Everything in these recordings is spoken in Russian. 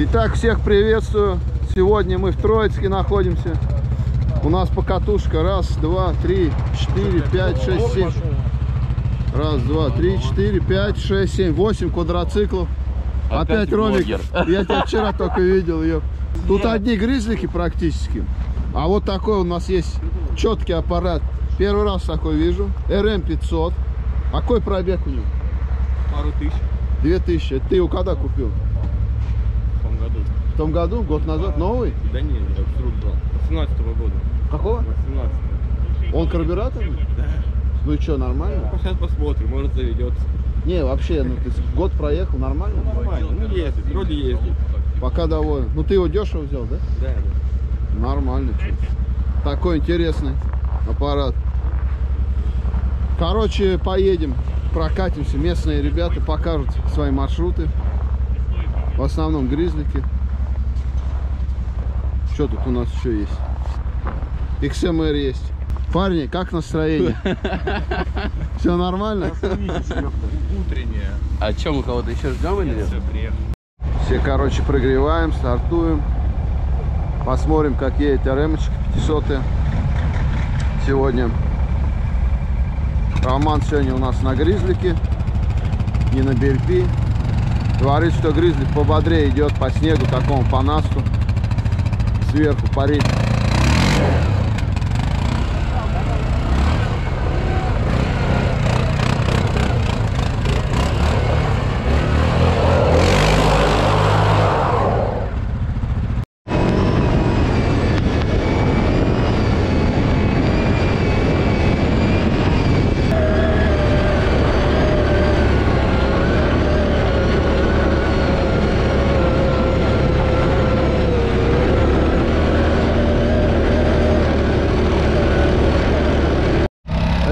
Итак, всех приветствую. Сегодня мы в Троицке находимся. У нас покатушка. Раз, два, три, четыре, пять, шесть, семь. Раз, два, три, четыре, пять, шесть, семь, восемь квадроциклов. Опять, Опять Ромик. Я тебя вчера только видел. ёп. Тут одни гризлики практически. А вот такой у нас есть четкий аппарат. Первый раз такой вижу. РМ-500. А какой пробег у него? Пару тысяч 2000. Это Ты его когда купил? в том году. В том году? Год назад? Новый? Да не, я с рук брал. 18 года. Какого? 18 Он карбюраторный? Да. Ну и что, нормально? Сейчас посмотрим, может заведется. Не, вообще, ну ты год проехал, нормально? Нормально, ну ездит, вроде ездит. Пока доволен. Ну ты его дешево взял, да? Да, да. Нормально. Такой интересный аппарат. Короче, поедем, прокатимся. Местные ребята покажут свои маршруты. В основном гризлики. Что тут у нас еще есть? XMR есть. Парни, как настроение? Все нормально? Утренняя. А что, мы кого-то еще ждем или нет? Все, короче, прогреваем, стартуем. Посмотрим, как едет РМочка 500 сегодня. Роман сегодня у нас на гризлике, не на бельпи. Говорит, что гризлик пободрее идет по снегу, такому по насту. Сверху парит.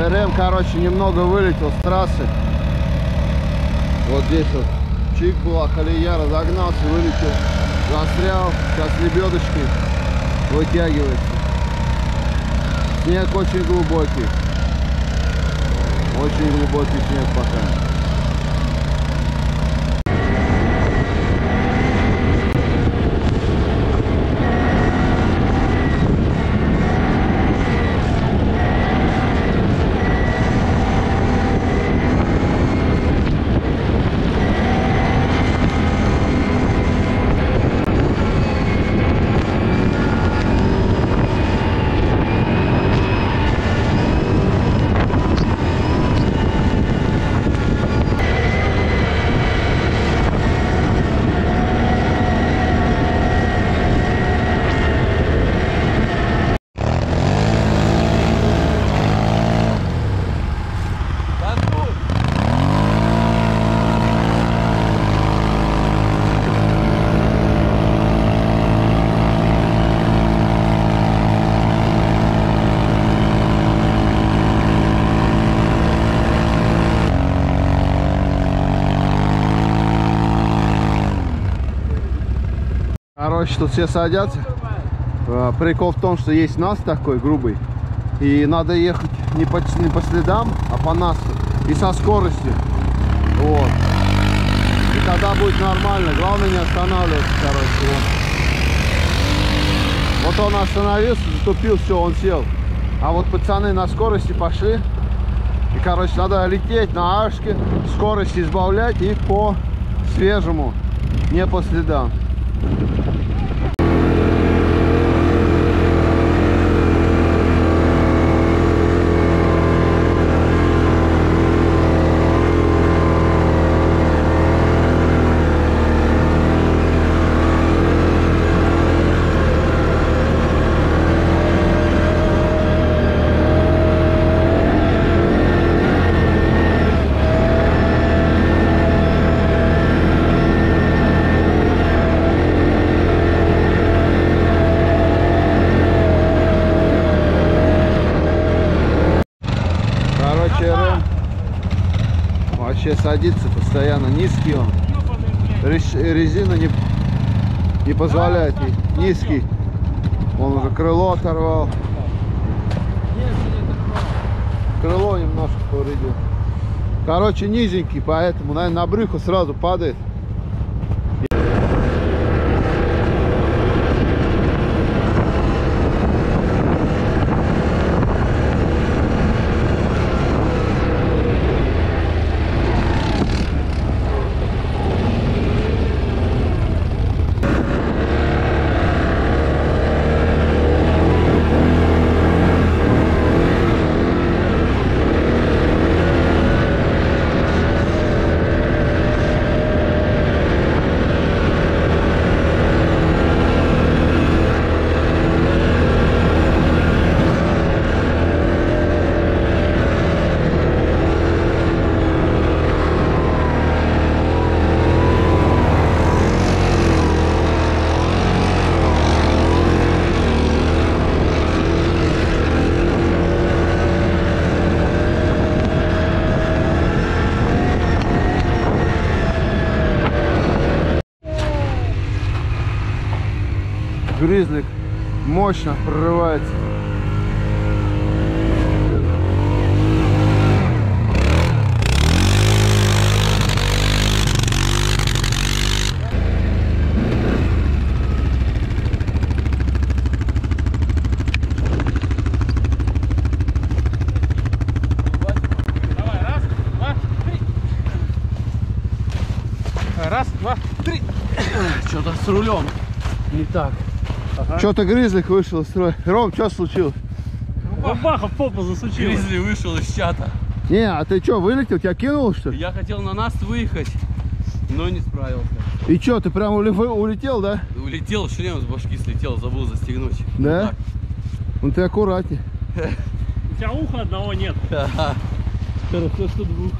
РМ, короче, немного вылетел с трассы. Вот здесь вот чик была, колея, разогнался, вылетел, застрял, сейчас лебедочкой вытягивается. Снег очень глубокий. Очень глубокий снег пока. Тут все садятся. Э, Прикол в том, что есть нас такой грубый. И надо ехать не по, не по следам, а по насту. И со скоростью. Вот. И тогда будет нормально. Главное не останавливаться, короче. Вот. Вот он остановился, затупил, все, он сел. А вот пацаны на скорости пошли. И, короче, надо лететь на ашке, скорость избавлять и по свежему, не по следам. Садится постоянно, низкий он. Резина не, не позволяет. Низкий. Он уже крыло оторвал. Крыло немножко повредил. Короче, низенький, поэтому, наверное, на брюхо сразу падает. Грызлик мощно прорывается. Раз, два, три. Что-то с рулем не так. Что-то грызлик вышел из строя. Ром, что случилось? Бабаха в попу засучила. Гризли вышел из чата. Не, а ты что, вылетел? Тебя кинуло, что ли? Я хотел на нас выехать, но не справился. И что, ты прям улетел, да? Улетел, шлем с башки слетел, забыл застегнуть. Да? Вот Ну ты аккуратней. У тебя уха одного нет. Хорошо, что двух.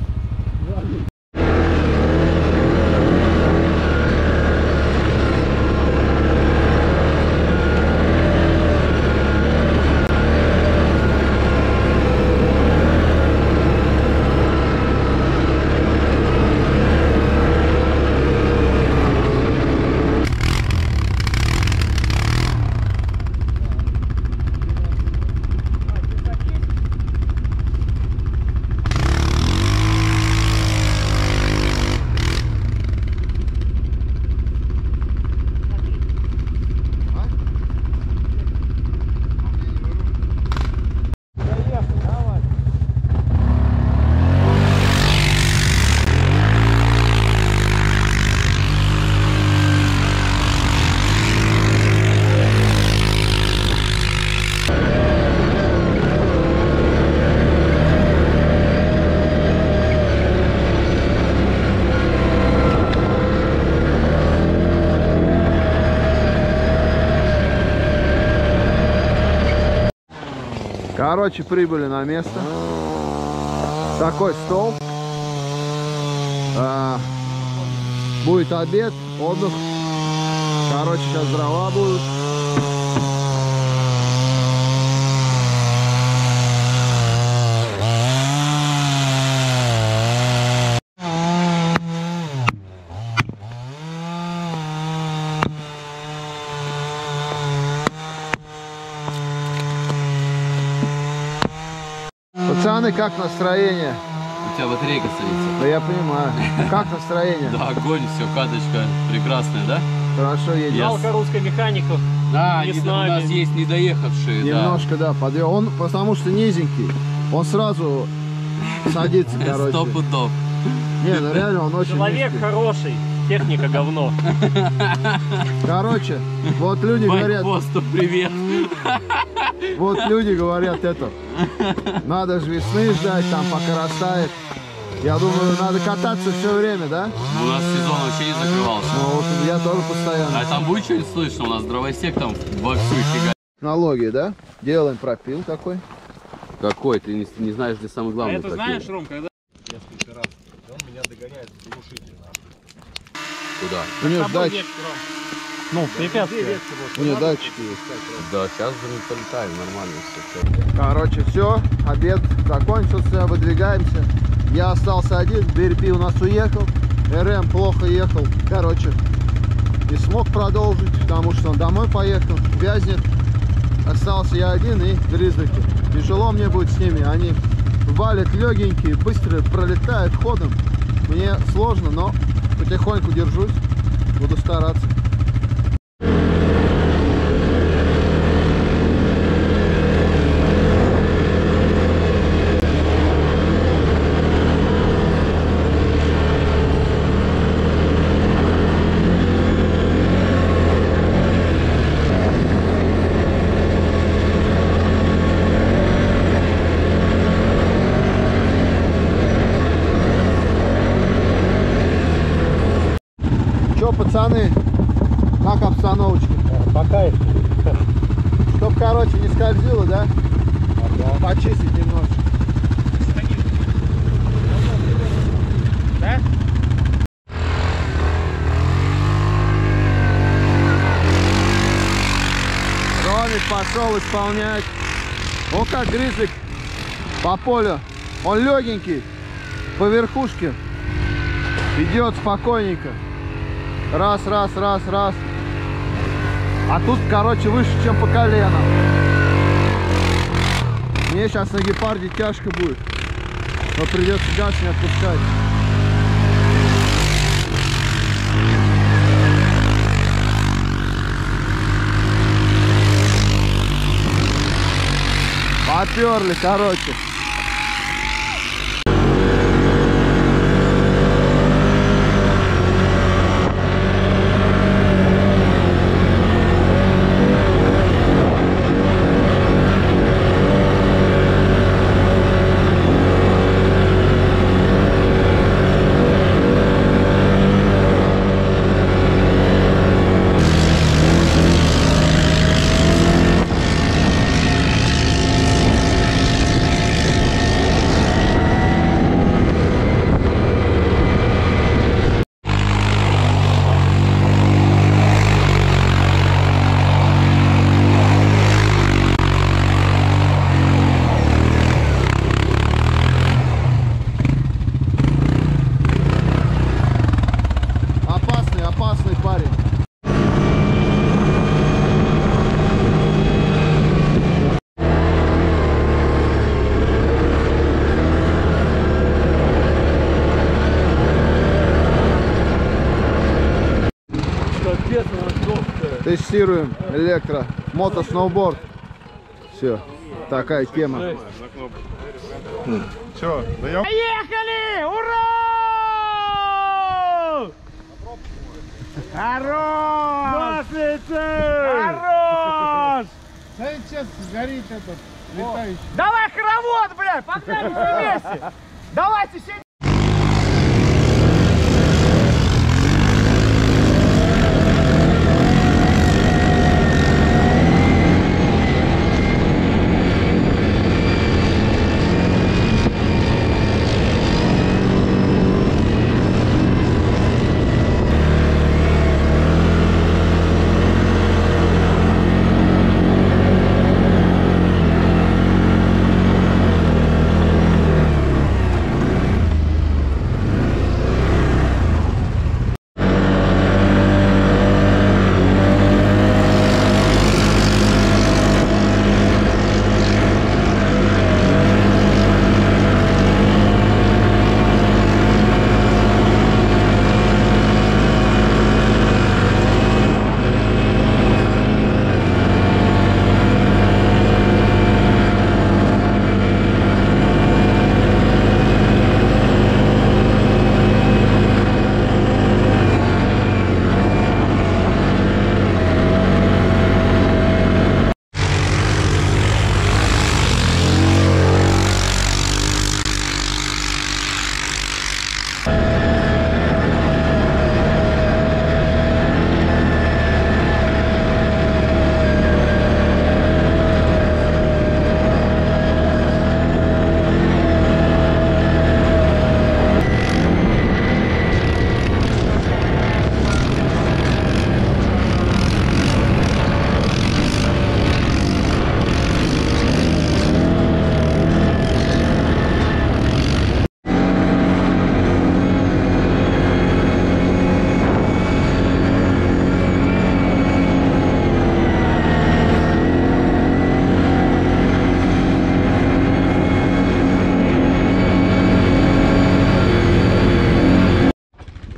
Короче, прибыли на место. Такой стол. А, будет обед, отдых. Короче, сейчас дрова будут. Пацаны, как настроение? У тебя батарейка стоится. Да я понимаю. Как настроение? Да, огонь, все, каточка прекрасная, да? Хорошо едет. Жалко русской механиков. Да, Не не у нас есть недоехавшие, да. Немножко, да, подъем. Он потому что низенький. Он сразу садится, короче. Сто пудов. Не, ну реально он очень Человек низкий. хороший, техника говно. Короче, вот люди говорят, привет. Вот люди говорят это. Надо же весны ждать, там пока растает. Я думаю, надо кататься все время, да? У нас сезон вообще не закрывался. Ну вот я тоже постоянно. А там будет что-нибудь слышно? У нас дровосек там вовсю фига. Технологии, да? Делаем пропил такой. Какой? Ты не, не знаешь, где самый А главный это пропил. знаешь, Ром, когда... Он меня догоняет глушительно. Куда? У него Тобой датчик, ветки, Ром. Ну, препятствие. у него датчики есть. Да, сейчас же не полетаем, нормально все. Короче, все, обед закончился, выдвигаемся. Я остался один, Берпи у нас уехал, РМ плохо ехал. Короче, не смог продолжить, потому что он домой поехал, вязнет. Остался я один и гризлики. Тяжело мне будет с ними, они валят легенькие, быстро пролетают ходом. Мне сложно, но потихоньку держусь, буду стараться. Че, пацаны, как обстановочка? Пока Чтоб, короче, не скользило, да? Почистить немножко. Да? Ромик пошел исполнять. О, как гризлик по полю. Он легенький, по верхушке. Идет спокойненько. Раз, раз, раз, раз. А тут, короче, выше, чем по колено. Мне сейчас на гепарде тяжко будет. Но придется газ не отпускать. Поперли, короче. Тестируем электро, мото, сноуборд. Все, такая тема. Все, даем? Поехали! Ура! Хорош! Хорош! сейчас горит этот летающий. Давай хоровод, блядь! Погнали все вместе! Давайте все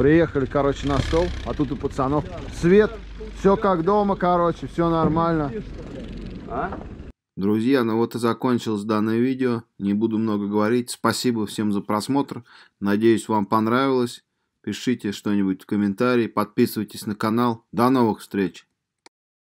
Приехали, короче, на стол, а тут у пацанов свет, все как дома, короче, все нормально. Друзья, ну вот и закончилось данное видео. Не буду много говорить. Спасибо всем за просмотр. Надеюсь, вам понравилось. Пишите что-нибудь в комментарии. Подписывайтесь на канал. До новых встреч.